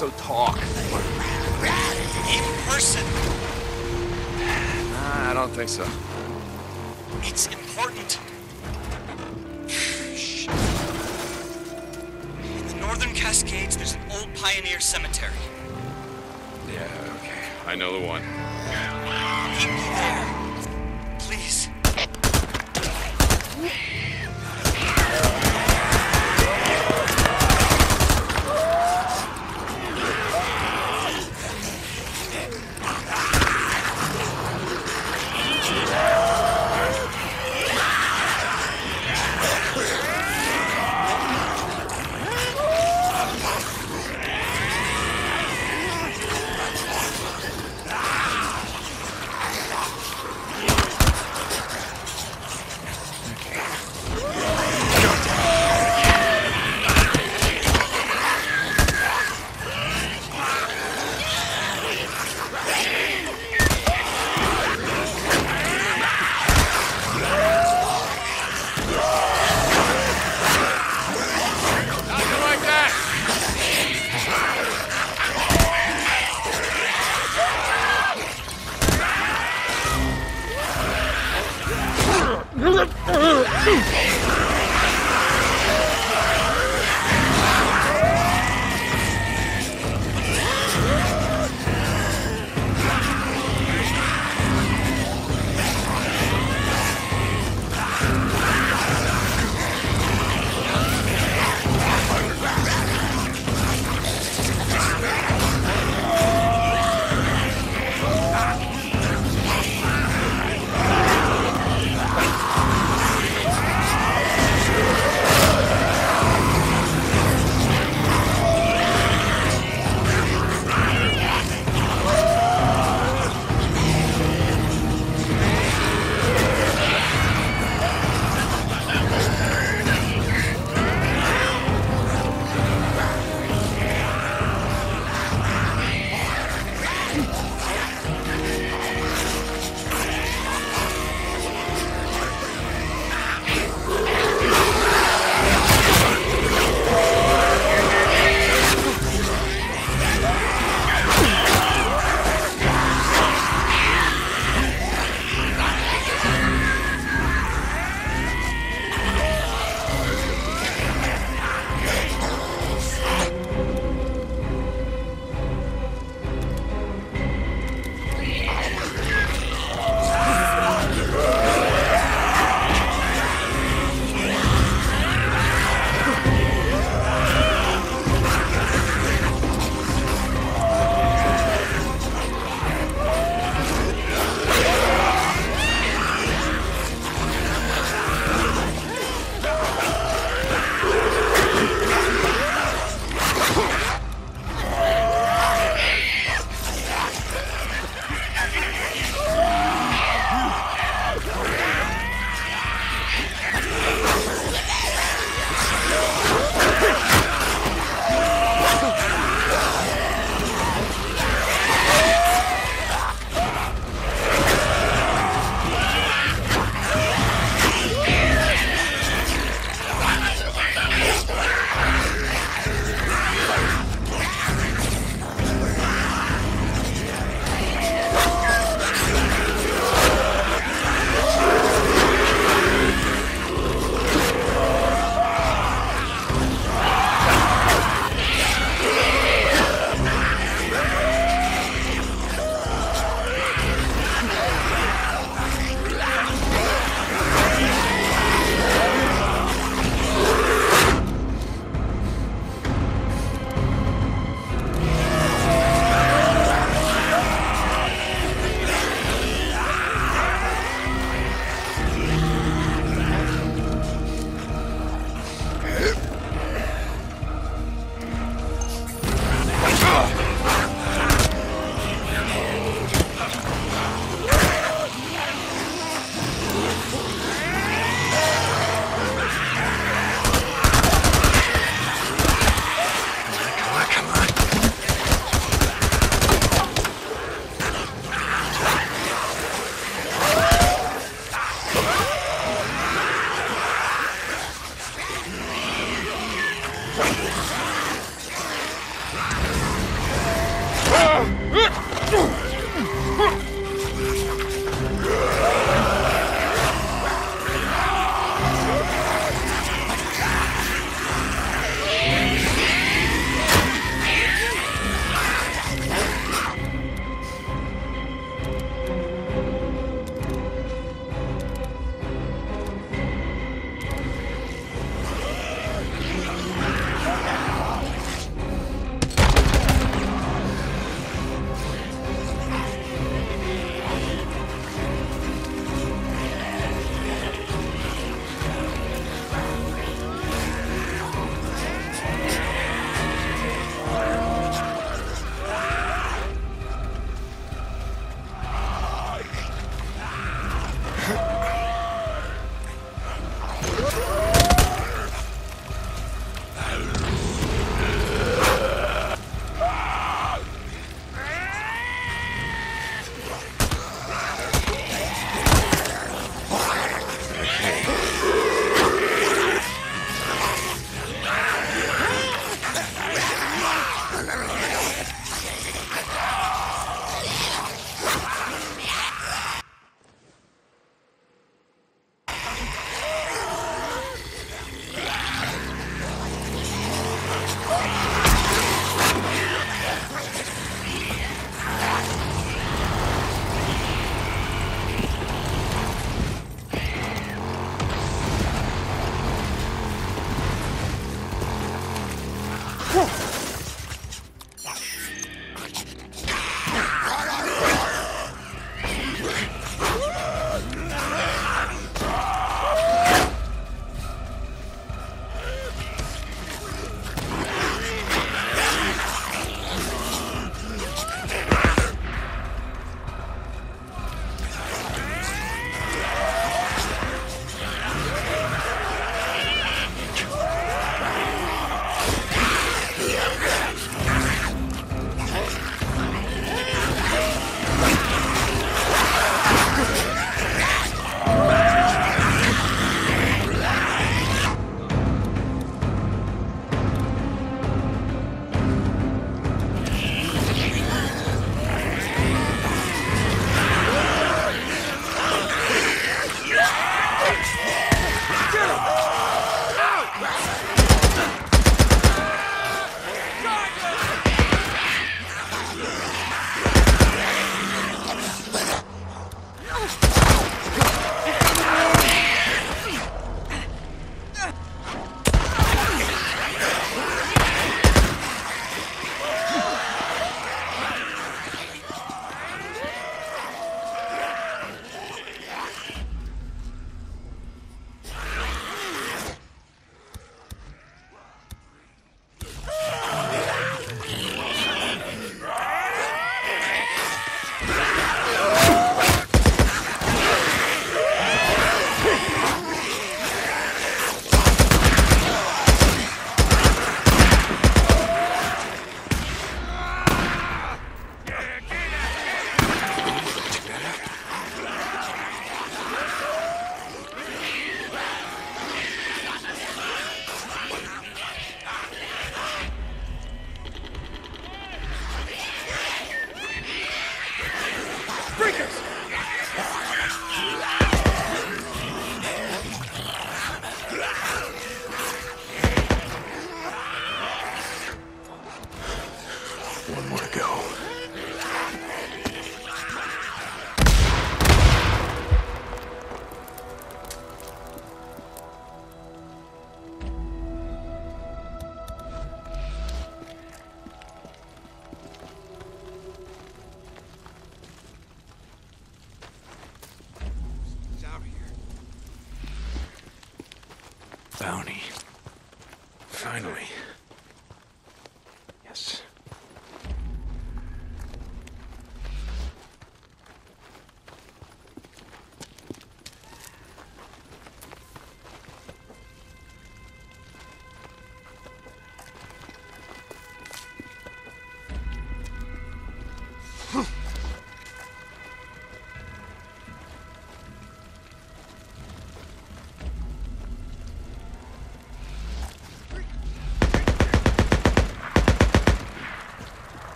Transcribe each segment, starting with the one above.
so talk. In person. Nah, I don't think so. It's important. In the northern Cascades, there's an old pioneer cemetery. Yeah, okay. I know the one.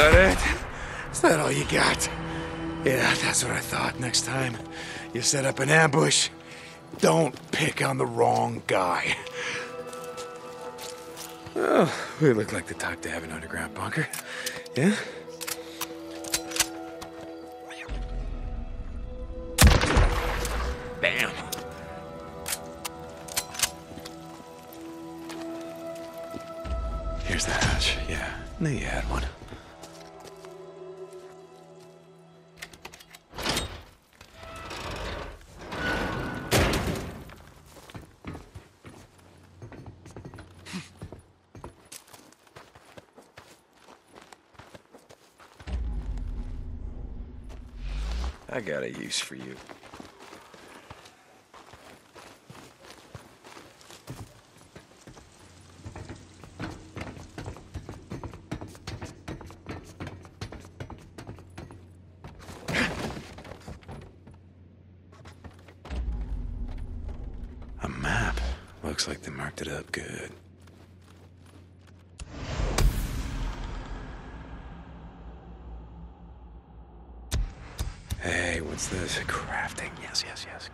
That it? Is that all you got? Yeah, that's what I thought. Next time you set up an ambush, don't pick on the wrong guy. Oh, we look like the type to have an underground bunker. Yeah? Bam. Here's the hatch. Yeah, knew you had one. I got a use for you. A map. Looks like they marked it up good. This? Crafting. Yes, yes, yes.